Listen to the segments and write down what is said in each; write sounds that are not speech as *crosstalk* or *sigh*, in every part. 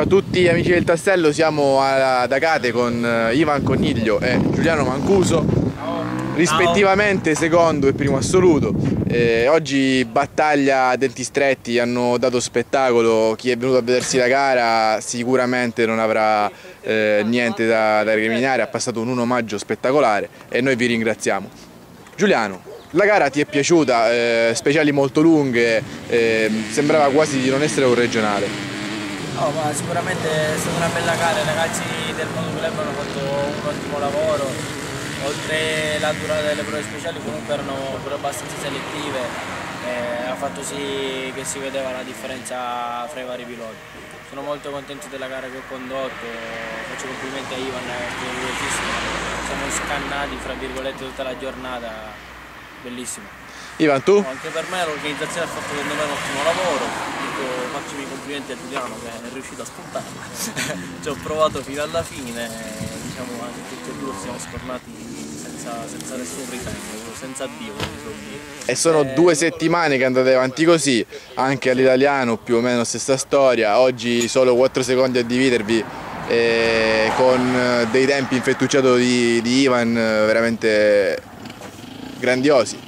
Ciao a tutti amici del Tassello, siamo ad Agate con eh, Ivan Coniglio e Giuliano Mancuso, rispettivamente secondo e primo assoluto. Eh, oggi battaglia a denti stretti, hanno dato spettacolo, chi è venuto a vedersi la gara sicuramente non avrà eh, niente da, da recriminare, ha passato un 1 maggio spettacolare e noi vi ringraziamo. Giuliano, la gara ti è piaciuta, eh, speciali molto lunghe, eh, sembrava quasi di non essere un regionale. No, ma sicuramente è stata una bella gara, i ragazzi del Mondo Club hanno fatto un ottimo lavoro, oltre la durata delle prove speciali comunque erano pure abbastanza selettive, eh, ha fatto sì che si vedeva la differenza fra i vari piloti. Sono molto contento della gara che ho condotto, faccio complimenti a Ivan che è velocissimo, siamo scannati fra virgolette tutta la giornata, bellissimo. Ivan, tu? Anche per me l'organizzazione ha fatto secondo me un ottimo lavoro, faccio i complimenti a Giuliano che è riuscito a spuntarla, *laughs* ci ho provato fino alla fine, diciamo anche tutti e due siamo scornati senza, senza nessun ritegno, senza Dio dire. E sono Eh, due settimane che andate avanti così, anche all'italiano più o meno stessa storia, oggi solo 4 secondi a dividervi eh, con eh, dei tempi infettucciato di, di Ivan eh, veramente grandiosi.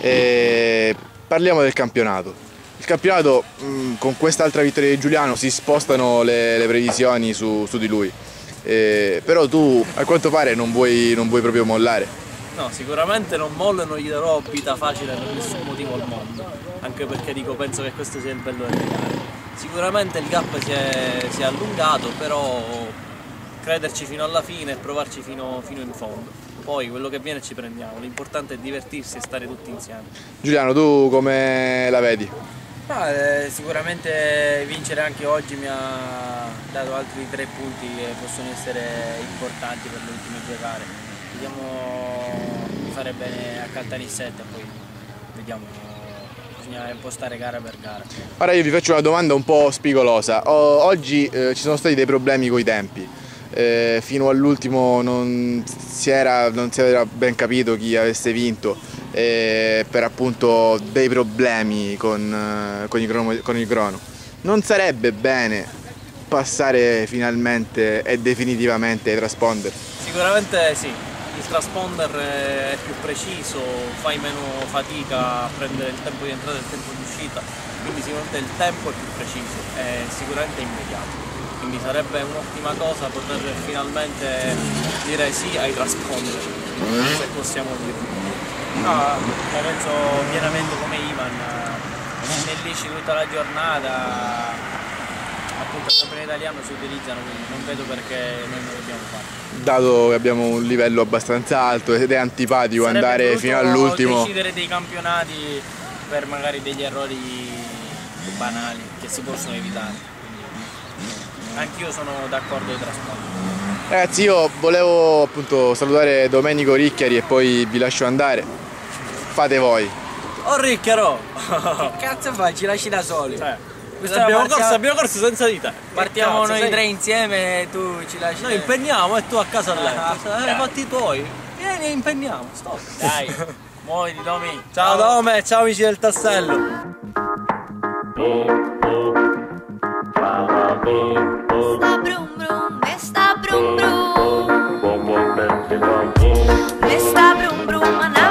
E parliamo del campionato. Il campionato mh, con quest'altra vittoria di Giuliano si spostano le, le previsioni su, su di lui. Eh, però tu a quanto pare non vuoi, non vuoi proprio mollare. No, sicuramente non mollo e non gli darò vita facile per nessun motivo al mondo, anche perché dico penso che questo sia il bello delle gare. Sicuramente il gap si è, si è allungato, però crederci fino alla fine e provarci fino, fino in fondo. Poi quello che viene ci prendiamo, l'importante è divertirsi e stare tutti insieme. Giuliano, tu come la vedi? Ma, eh, sicuramente vincere anche oggi mi ha dato altri tre punti che possono essere importanti per le ultime due gare. Vediamo di fare bene a Caltanissetta poi vediamo, bisogna impostare gara per gara. Ora io vi faccio una domanda un po' spigolosa. O- oggi eh, ci sono stati dei problemi coi tempi. Eh, fino all'ultimo non non si era ben capito chi avesse vinto eh, per appunto dei problemi con, eh, con, il crono, con il crono. Non sarebbe bene passare finalmente e definitivamente ai transponder? Sicuramente sì, il transponder è più preciso, fai meno fatica a prendere il tempo di entrata e il tempo di uscita, quindi sicuramente il tempo è più preciso e sicuramente immediato. Quindi sarebbe un'ottima cosa poter finalmente dire sì ai transponder, se possiamo dirlo. No, la penso pienamente come Ivan, snellisci tutta la giornata, appunto il campione italiano si utilizzano, quindi non vedo perché noi non dobbiamo fare. Dato che abbiamo un livello abbastanza alto ed è antipatico Sarebbe andare fino all'ultimo. decidere dei campionati per magari degli errori banali che si possono evitare. Anch'io sono d'accordo ai trasporti. Ragazzi io volevo appunto salutare Domenico Ricchiari e poi vi lascio andare. Fate voi. Oh Ricchiaro! Cazzo fai? Ci lasci da soli. Cioè, Questa abbiamo, partiamo- corso, abbiamo corso senza di te. Partiamo Cazzo, noi sei- tre insieme e tu ci lasci. Noi impegniamo e tu a casa a Ah, letto. dai. Hai fatti i tuoi. Vieni e impegniamo. Stop. Dai, *laughs* muoviti Domi. Ciao Dome, ciao amici del tassello. Mesta brum bruma na